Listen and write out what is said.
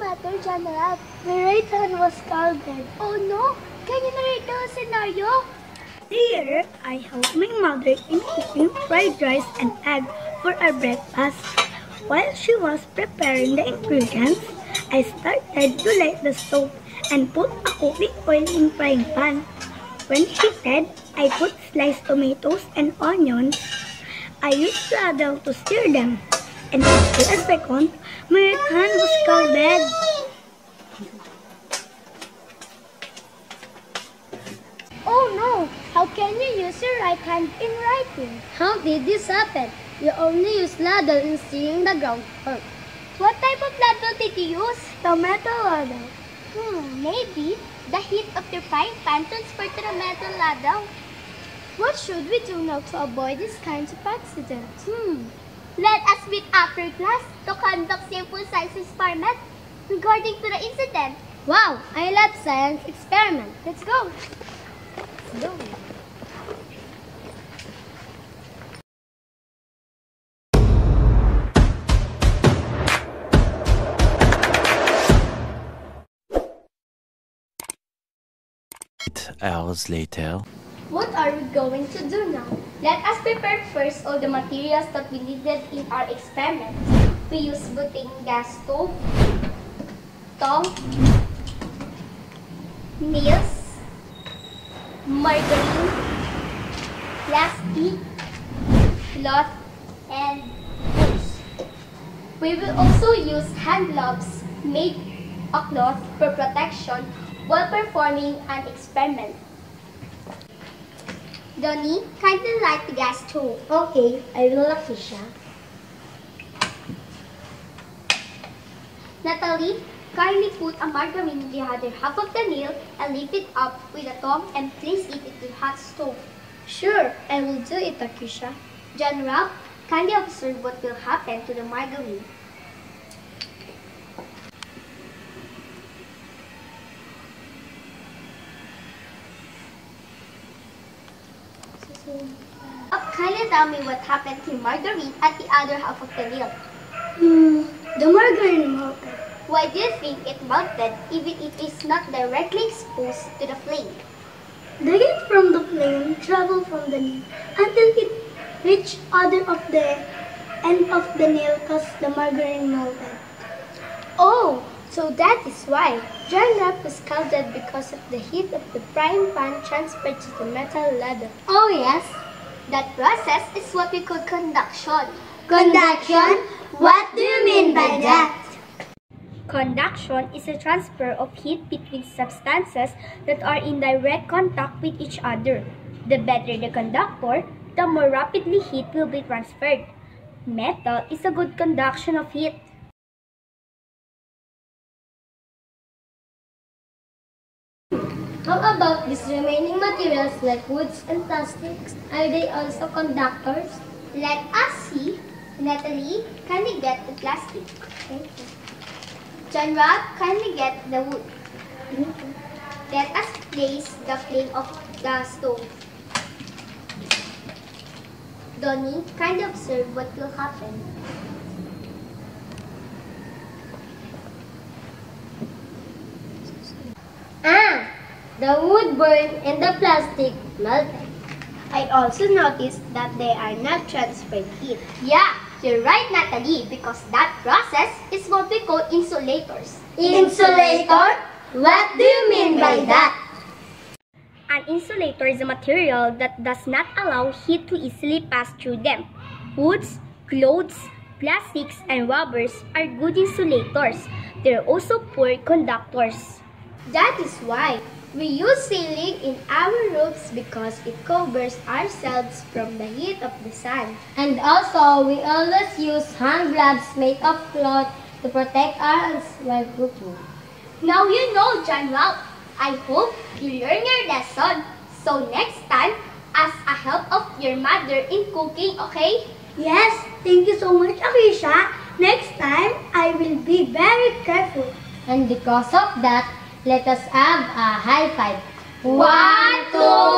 matter, General? My right hand was scalded. Oh no! Can you narrate the scenario? Here, I helped my mother in cooking fried rice and egg for our breakfast. While she was preparing the ingredients, I started to light the stove and put a cooking oil in frying pan. When heated, I put sliced tomatoes and onions. I used ladle to stir them. And after a second, my hand was scalded. Oh no! How can you use your right hand in writing? How did this happen? You only use ladle in seeing the ground pork. What type of ladle did you use? Tomato ladle. Hmm, maybe the heat of the frying pan transferred to the metal ladle. What should we do now to avoid these kinds of accidents? Hmm. Let us meet after class to conduct simple science experiment regarding to the incident. Wow, I love science experiment. Let's go. Go. Eight hours later. What are we going to do now? Let us prepare first all the materials that we needed in our experiment. We use butane gas stove, tong, nails, margarine, plastic, cloth, and hose. We will also use hand gloves made of cloth for protection while performing an experiment. Donnie, kindly light the gas too. Okay, I will, Lakeisha. Natalie, kindly put a margarine in the other half of the nail and lift it up with a tongue and place it into the hot stove. Sure, I will do it, Lakeisha. John Ralph, kindly observe what will happen to the margarine. Uh, kindly tell me what happened to margarine at the other half of the nail. Hmm, the margarine melted. Why do you think it melted even if it is not directly exposed to the flame? The heat from the flame traveled from the nail until it reached other of the end of the nail caused the margarine melted. Oh, so that is why dry wrap was scalded because of the heat of the frying pan transferred to the metal ladle. Oh yes. That process is what we call conduction. Conduction? What do you mean by that? Conduction is a transfer of heat between substances that are in direct contact with each other. The better the conductor, the more rapidly heat will be transferred. Metal is a good conduction of heat. About these remaining materials like woods and plastics? Are they also conductors? Let us see. Natalie, kindly get the plastic. Thank you. John Rob, kindly get the wood. Let us place the flame of the stove. Donnie, kindly observe what will happen. The wood burned and the plastic melted. I also noticed that they are not transferred heat. Yeah, you're right, Natalie, because that process is what we call insulators. Insulator? What do you mean by that? An insulator is a material that does not allow heat to easily pass through them. Woods, clothes, plastics, and rubbers are good insulators. They're also poor conductors. That is why we use ceiling in our roofs because it covers ourselves from the heat of the sun. And also, we always use hand gloves made of cloth to protect our hands while cooking. Now you know, John Ralph. I hope you learn your lesson. So next time, ask a help of your mother in cooking, okay? Yes, thank you so much, Akisha. Next time, I will be very careful. And because of that, let us have a high five. One, two!